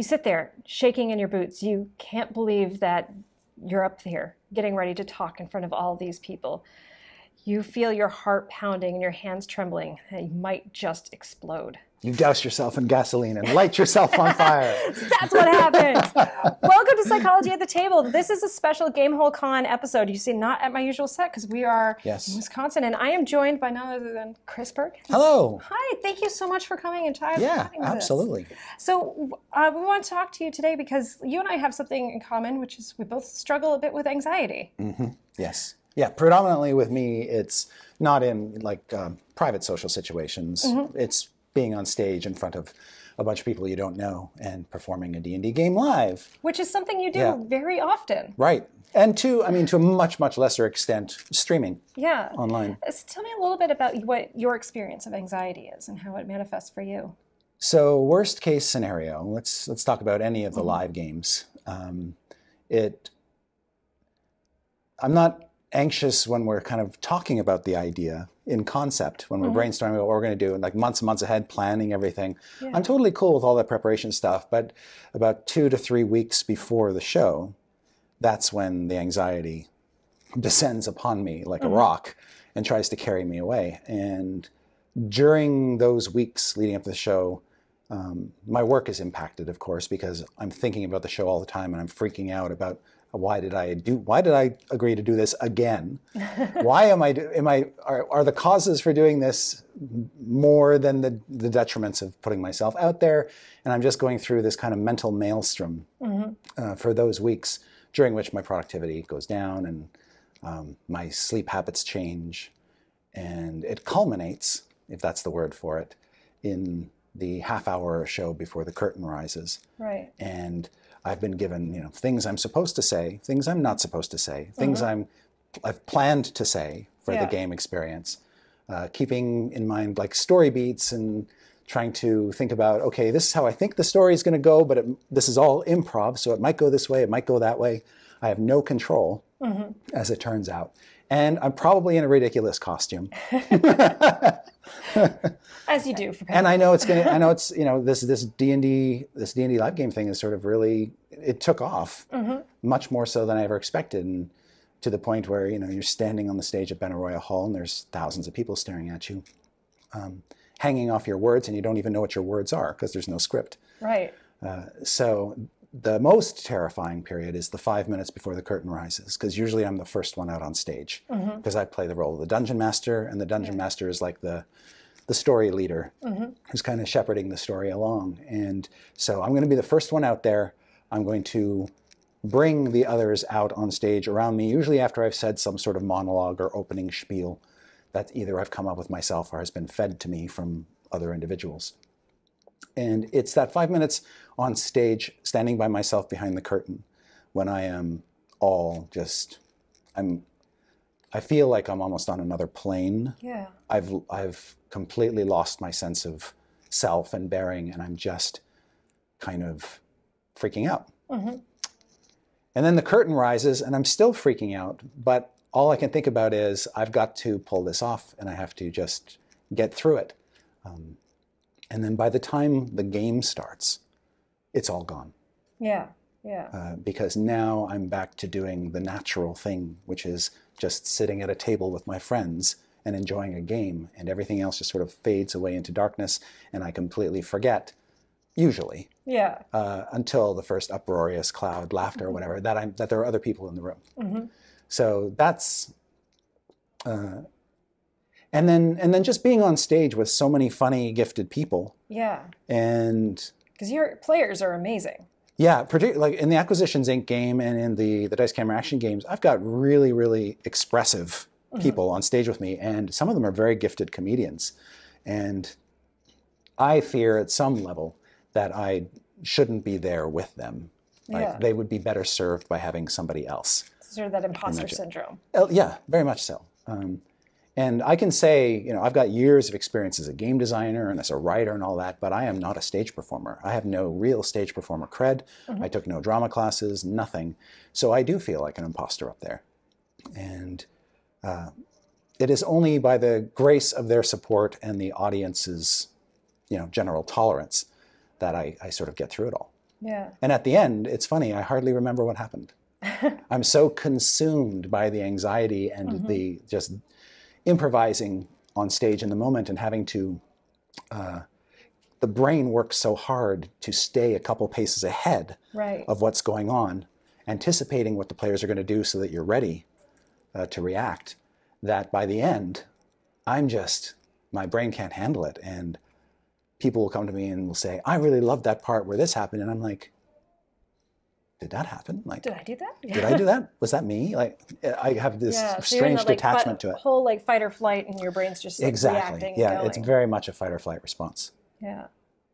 You sit there shaking in your boots. You can't believe that you're up there getting ready to talk in front of all these people. You feel your heart pounding and your hands trembling, you might just explode. You douse yourself in gasoline and light yourself on fire. That's what happens. Welcome to Psychology at the Table. This is a special Gamehole Con episode. You see, not at my usual set because we are Yes. in Wisconsin, and I am joined by none other than Chris Perkins. Hello. Hi, thank you so much for coming and chatting. Yeah, chatting with us. absolutely. So uh, we want to talk to you today because you and I have something in common, which is we both struggle a bit with anxiety. Yes. Yeah, predominantly with me, it's not in like um, private social situations. It's being on stage in front of a bunch of people you don't know and performing a D&D game live. Which is something you do Yeah. very often. Right. And to, I mean, to a much, much lesser extent, streaming Yeah. online. Uh, So tell me a little bit about what your experience of anxiety is and how it manifests for you. So worst case scenario, let's let's talk about any of the live games. Um, it, I'm not anxious when we're kind of talking about the idea in concept when we're brainstorming what we're going to do and like months and months ahead planning everything. I'm totally cool with all that preparation stuff, but about two to three weeks before the show, that's when the anxiety descends upon me like a rock and tries to carry me away. And during those weeks leading up to the show, um, my work is impacted, of course, because I'm thinking about the show all the time and I'm freaking out about why did I do? Why did I agree to do this again? why am I? do- Am I? Are, are the causes for doing this more than the the detriments of putting myself out there? And I'm just going through this kind of mental maelstrom uh, for those weeks, during which my productivity goes down and um, my sleep habits change, and it culminates, if that's the word for it, in the half hour or show before the curtain rises. Right. And I've been given, you know, things I'm supposed to say, things I'm not supposed to say, things I'm I've planned to say for Yeah. the game experience, uh, keeping in mind like story beats and trying to think about, okay, this is how I think the story is going to go, but it, this is all improv, so it might go this way, it might go that way. I have no control, as it turns out, and I'm probably in a ridiculous costume. As you do for and I know it's gonna. I know it's you know this this D and D this D and D live game thing is sort of really it took off much more so than I ever expected, and to the point where you know you're standing on the stage at Benaroya Hall and there's thousands of people staring at you, um, hanging off your words, and you don't even know what your words are because there's no script. Right. So the most terrifying period is the five minutes before the curtain rises, because usually I'm the first one out on stage mm-hmm. because I play the role of the dungeon master, and the dungeon master is like the the story leader mm-hmm. who's kind of shepherding the story along. And so I'm going to be the first one out there. I'm going to bring the others out on stage around me, usually after I've said some sort of monologue or opening spiel that either I've come up with myself or has been fed to me from other individuals. And it's that five minutes on stage, standing by myself behind the curtain, when I am all just, I'm, I feel like I'm almost on another plane. Yeah. I've, I've completely lost my sense of self and bearing, and I'm just kind of freaking out. And then the curtain rises, and I'm still freaking out, but all I can think about is I've got to pull this off, and I have to just get through it. Um, and then by the time the game starts, it's all gone Yeah. Yeah. uh, because now I'm back to doing the natural thing, which is just sitting at a table with my friends and enjoying a game, and everything else just sort of fades away into darkness, and I completely forget, usually, yeah. uh, until the first uproarious cloud, laughter, or whatever, that I'm that there are other people in the room. So that's, uh, and then and then just being on stage with so many funny, gifted people, Yeah. and Because your players are amazing. Yeah, particularly like in the Acquisitions Inc. game and in the the Dice Camera Action games, I've got really really expressive people on stage with me, and some of them are very gifted comedians, and I fear at some level that I shouldn't be there with them. Like Yeah. they would be better served by having somebody else. Sort of that imposter syndrome. Uh, yeah, very much so. Um, and I can say, you know, I've got years of experience as a game designer and as a writer and all that, but I am not a stage performer. I have no real stage performer cred. I took no drama classes, nothing. So I do feel like an imposter up there. And uh, it is only by the grace of their support and the audience's, you know, general tolerance that I, I sort of get through it all. Yeah. And at the end, it's funny, I hardly remember what happened. I'm so consumed by the anxiety and Mhm. the just improvising on stage in the moment and having to, uh, the brain works so hard to stay a couple paces ahead Right. of what's going on, anticipating what the players are going to do so that you're ready uh, to react, that by the end, I'm just, my brain can't handle it. And people will come to me and will say, I really loved that part where this happened. And I'm like, did that happen? Like, Did I do that? did I do that? Was that me? Like, I have this Yeah, so strange that, like, detachment fi- to it. Whole like fight or flight, and your brain's just like, Exactly. Yeah, it's very much a fight or flight response. Yeah,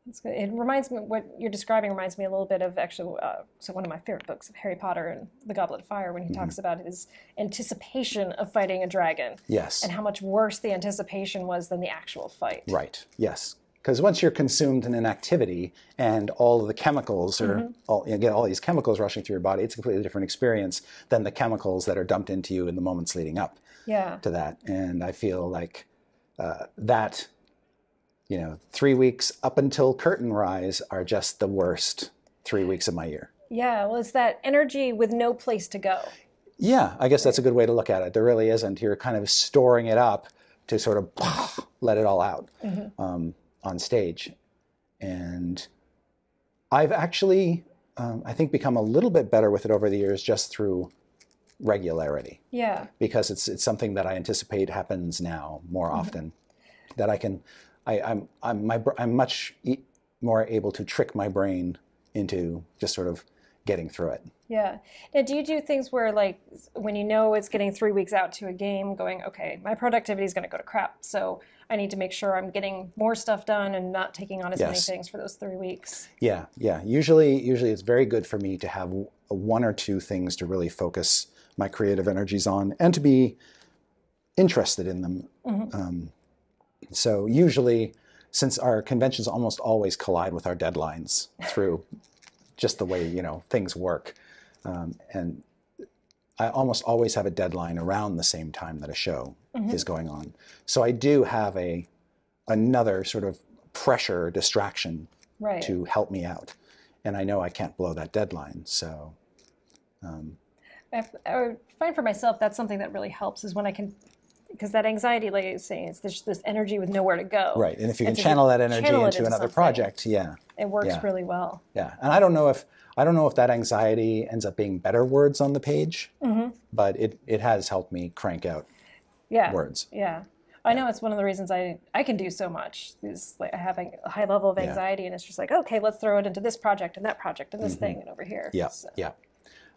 that's good. It reminds me what you're describing reminds me a little bit of actually. Uh, so one of my favorite books of Harry Potter and the Goblet of Fire, when he Mm-hmm. talks about his anticipation of fighting a dragon Yes. and how much worse the anticipation was than the actual fight. Right. Yes. Because once you're consumed in an activity and all of the chemicals are Mm-hmm. all you get all these chemicals rushing through your body, it's a completely different experience than the chemicals that are dumped into you in the moments leading up Yeah. to that. And I feel like uh, that, you know, three weeks up until curtain rise are just the worst three weeks of my year. Yeah. Well, it's that energy with no place to go. Yeah, I guess that's a good way to look at it. There really isn't. You're kind of storing it up to sort of let it all out um, on stage. And I've actually, um, I think, become a little bit better with it over the years just through regularity Yeah. because it's it's something that I anticipate happens now more often. That I can, I, I'm I'm my I'm much e- more able to trick my brain into just sort of getting through it. Yeah. Now, do you do things where, like, when you know it's getting three weeks out to a game, going, okay, my productivity is going to go to crap, so I need to make sure I'm getting more stuff done and not taking on as many things for those three weeks. Yeah, yeah. Usually, usually it's very good for me to have one or two things to really focus my creative energies on and to be interested in them. Um, so usually, since our conventions almost always collide with our deadlines through just the way you know things work, um, and I almost always have a deadline around the same time that a show is going on. So I do have a another sort of pressure distraction Right. to help me out. And I know I can't blow that deadline. So, um, I, I find for myself that's something that really helps is when I can, because that anxiety, like I was saying, it's this, this energy with nowhere to go. right. And if you can And channel that energy channel into into another something. project, yeah, It works Yeah. really well. yeah. And I don't know if I don't know if that anxiety ends up being better words on the page, Mm-hmm. but it it has helped me crank out Yeah. words. Yeah. I know it's one of the reasons I, I can do so much is like having a high level of Yeah. anxiety and it's just like, okay, let's throw it into this project and that project and this thing and over here. Mm-hmm. Yeah, So- yeah.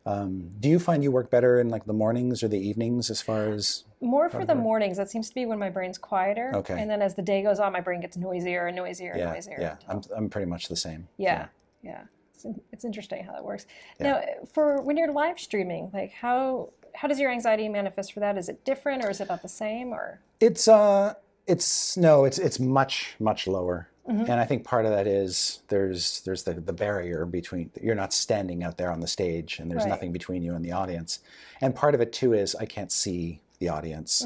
Um, do you find you work better in like the mornings or the evenings as far as More for the mornings. That seems to be when my brain's quieter. Okay. And then as the day goes on, my brain gets noisier and noisier and noisier. yeah? I'm I'm pretty much the same. Yeah. Yeah. It's, it's interesting how that works. Now, for when you're live streaming, like how how does your anxiety manifest for that? Is it different or is it about the same or? It's uh it's no, it's it's much much lower. Mm-hmm. And I think part of that is there's there's the, the barrier between you're not standing out there on the stage and there's Right. nothing between you and the audience. And part of it too is I can't see the audience.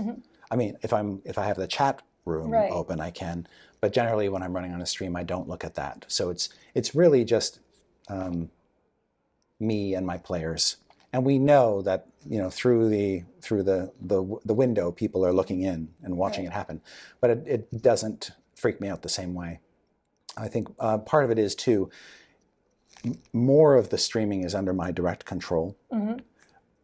I mean, if I'm if I have the chat room Mm-hmm. Right. open, I can. But generally when I'm running on a stream, I don't look at that. So it's it's really just um, me and my players. And we know that you know through the through the the, the window, people are looking in and watching Right. it happen. But it, it doesn't freak me out the same way. I think uh, part of it is too. More of the streaming is under my direct control. Mhm.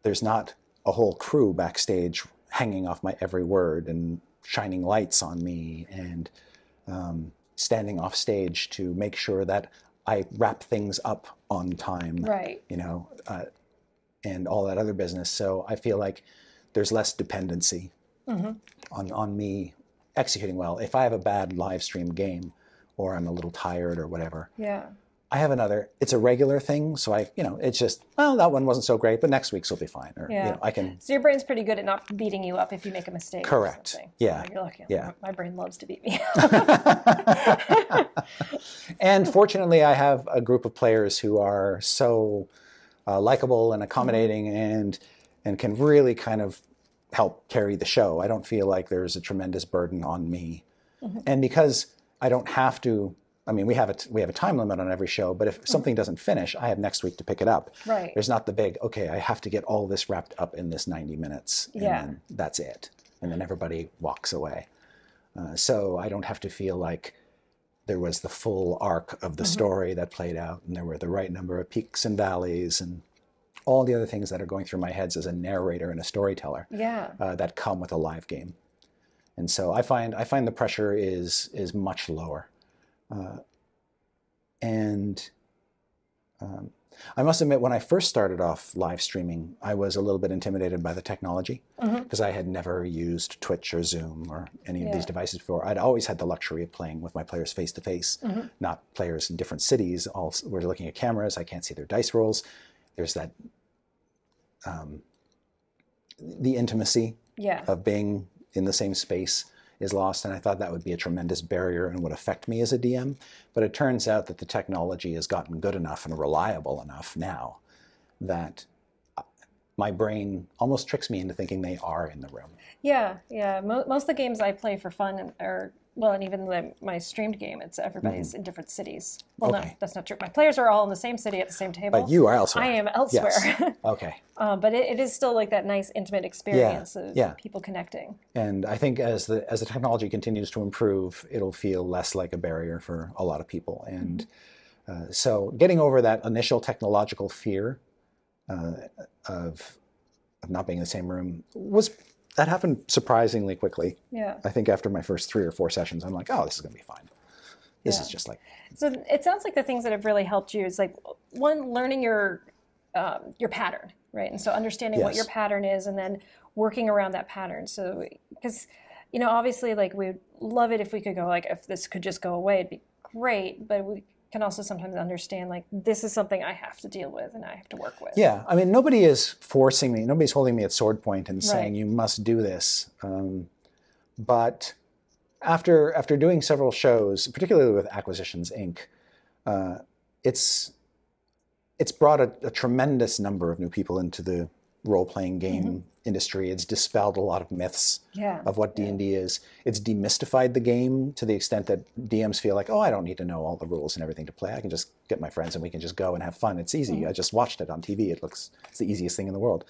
There's not a whole crew backstage hanging off my every word and shining lights on me and um, standing off stage to make sure that I wrap things up on time Right. you know, uh, and all that other business. So I feel like there's less dependency Mm-hmm. on on me executing well. If I have a bad live stream game, or I'm a little tired or whatever, Yeah. I have another. It's a regular thing, so I, you know, it's just well, that one wasn't so great, but next week's will be fine. Or Yeah. you know, I can. So your brain's pretty good at not beating you up if you make a mistake. Correct. Yeah. Oh, you're lucky. Yeah. My brain loves to beat me. and fortunately, I have a group of players who are so uh, likable and accommodating, and and can really kind of help carry the show. I don't feel like there's a tremendous burden on me, and because I don't have to I mean, we have a t- we have a time limit on every show, but if something doesn't finish, I have next week to pick it up. Right. There's not the big okay, I have to get all this wrapped up in this 90 minutes, and Yeah. then that's it, and then everybody walks away. Uh, so I don't have to feel like there was the full arc of the story that played out, and there were the right number of peaks and valleys, and all the other things that are going through my heads as a narrator and a storyteller Yeah. uh, that come with a live game. And so I find I find the pressure is is much lower, uh, and um, I must admit when I first started off live streaming, I was a little bit intimidated by the technology because I had never used Twitch or Zoom or any of these devices before. I'd always had the luxury of playing with my players face to face, not players in different cities. All we're looking at cameras. I can't see their dice rolls. There's that um, the intimacy Yeah. of being in the same space is lost. And I thought that would be a tremendous barrier and would affect me as a DM. But it turns out that the technology has gotten good enough and reliable enough now that uh, my brain almost tricks me into thinking they are in the room. Yeah, yeah. Most of the games I play for fun are well, and even the, my streamed game, it's everybody's in different cities. Well, no, Mm-hmm. That's not true. My players are all in the same city at the same table. But you are elsewhere. I am elsewhere. Yes. Okay. um, but it, it is still like that nice intimate experience of yeah. people connecting. And I think as the as the technology continues to improve, it'll feel less like a barrier for a lot of people. And uh, so, getting over that initial technological fear uh, of of not being in the same room was that happened surprisingly quickly. Yeah. I think after my first three or four sessions, I'm like, oh, this is going to be fine. This Yeah. is just like So it sounds like the things that have really helped you is like one, learning your um, your pattern, right? And so understanding what your pattern is, and then working around that pattern. So because you know, obviously, like we'd love it if we could go like if this could just go away, it'd be great. But we can also sometimes understand like this is something I have to deal with and I have to work with. Yeah, I mean, nobody is forcing me. Nobody's holding me at sword point and saying you must do this. Um, but after after doing several shows, particularly with Acquisitions Inc., uh, it's it's brought a, a tremendous number of new people into the role playing game industry. It's dispelled a lot of myths Yeah. of what D and D is. It's demystified the game to the extent that DMs feel like, oh, I don't need to know all the rules and everything to play. I can just get my friends and we can just go and have fun. It's easy. I just watched it on TV. It looks it's the easiest thing in the world.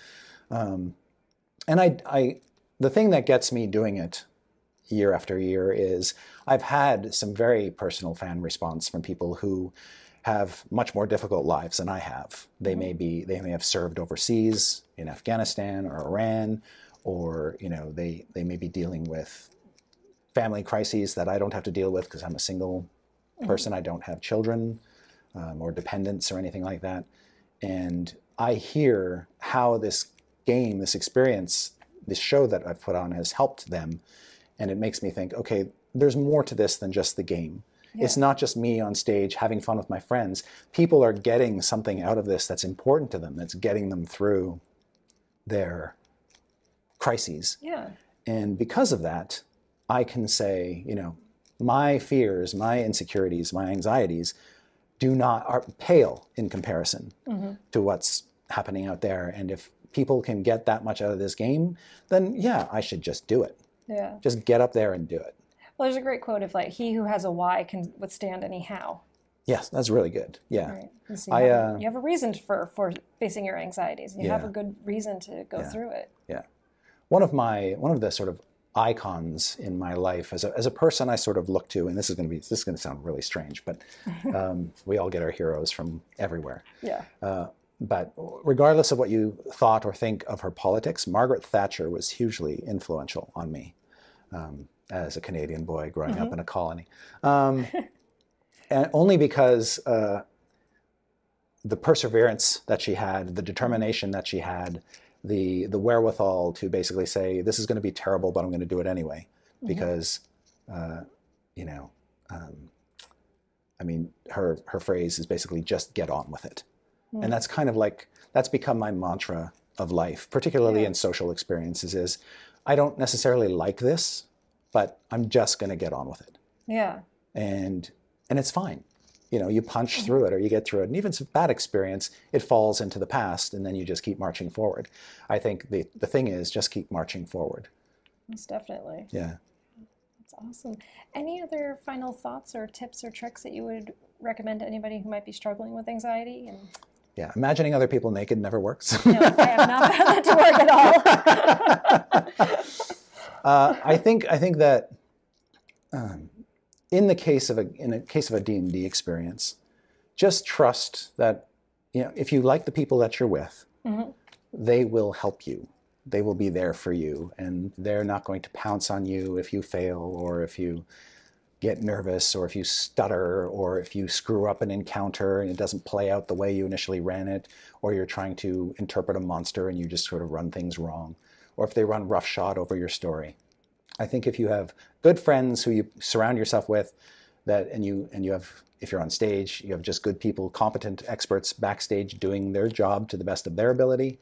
Um, and I, I, the thing that gets me doing it year after year is I've had some very personal fan response from people who have much more difficult lives than I have. They may be they may have served overseas in Afghanistan or Iran, or you know they they may be dealing with family crises that I don't have to deal with because I'm a single person. I don't have children um, or dependents or anything like that. And I hear how this game, this experience, this show that I've put on has helped them. And it makes me think, okay, there's more to this than just the game. It's not just me on stage having fun with my friends. People are getting something out of this that's important to them, that's getting them through their crises. Yeah. And because of that, I can say, you know, my fears, my insecurities, my anxieties do not are pale in comparison mm-hmm. to what's happening out there. And if people can get that much out of this game, then yeah, I should just do it. Yeah. Just get up there and do it. Well, there's a great quote of like, "He who has a why can withstand any how." Yes, that's really good. Yeah. Right. So you, I, have, a- uh, you have a reason for for facing your anxieties. You have a good reason to go through it. Yeah. One of my one of the sort of icons in my life as a, as a person I sort of look to, and this is going to be this is going to sound really strange, but um, we all get our heroes from everywhere. Yeah. Uh, but regardless of what you thought or think of her politics, Margaret Thatcher was hugely influential on me um, as a Canadian boy growing up in a colony. Um, and only because uh, the perseverance that she had, the determination that she had, the, the wherewithal to basically say, this is going to be terrible, but I'm going to do it anyway. Because, uh, you know, um, I mean, her, her phrase is basically just get on with it. And that's kind of like, that's become my mantra of life, particularly Yeah. in social experiences, is I don't necessarily like this, but I'm just going to get on with it. Yeah. And, and it's fine. You know, you punch through it or you get through it. And even if it's a bad experience, it falls into the past and then you just keep marching forward. I think the, the thing is just keep marching forward. Most definitely. Yeah. That's awesome. Any other final thoughts or tips or tricks that you would recommend to anybody who might be struggling with anxiety? And Yeah, imagining other people naked never works. no, I have not found that to work at all. uh, I think I think that um, in the case of a in a case of a D and D experience, just trust that you know if you like the people that you're with, Mhm. they will help you. They will be there for you, and they're not going to pounce on you if you fail or if you get nervous or if you stutter or if you screw up an encounter and it doesn't play out the way you initially ran it or you're trying to interpret a monster and you just sort of run things wrong or if they run roughshod over your story. I think if you have good friends who you surround yourself with that and you and you have if you're on stage, you have just good people, competent experts backstage doing their job to the best of their ability,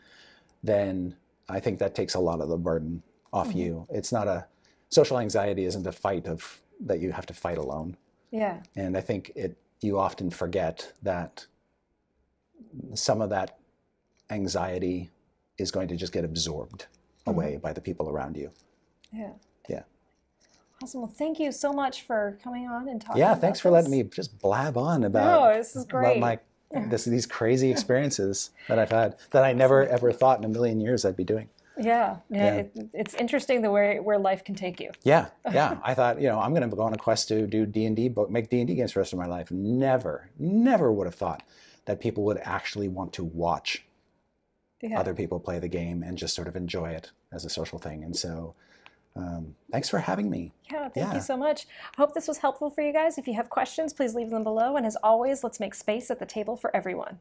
then I think that takes a lot of the burden off mm-hmm. you. It's not a social anxiety isn't a fight of that you have to fight alone. yeah. And I think it you often forget that some of that anxiety is going to just get absorbed Mm-hmm. away by the people around you. Yeah. Yeah. Awesome. Well, thank you so much for coming on and talking. Yeah, thanks for letting me just blab on about, No, this is great. my this, these crazy experiences that I've had that I never ever thought in a million years I'd be doing. Yeah, yeah. Yeah. It, it's interesting the way where life can take you. Yeah, yeah. I thought, you know, I'm going to go on a quest to do D and D, book, make D and D games for the rest of my life. Never, never would have thought that people would actually want to watch Yeah. other people play the game and just sort of enjoy it as a social thing. And so, um, thanks for having me. Yeah, thank Yeah. you so much. I hope this was helpful for you guys. If you have questions, please leave them below. And as always, let's make space at the table for everyone.